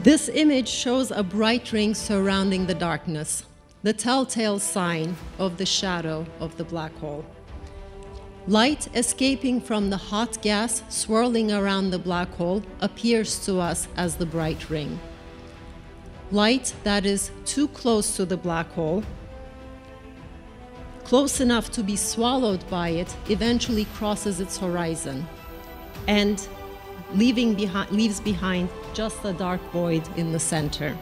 This image shows a bright ring surrounding the darkness, the telltale sign of the shadow of the black hole. Light escaping from the hot gas swirling around the black hole appears to us as the bright ring. Light that is too close to the black hole, close enough to be swallowed by it, eventually crosses its horizon and leaving behind, leaves behind just a dark void in the center.